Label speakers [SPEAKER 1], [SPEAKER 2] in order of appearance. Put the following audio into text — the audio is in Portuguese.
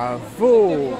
[SPEAKER 1] Bravo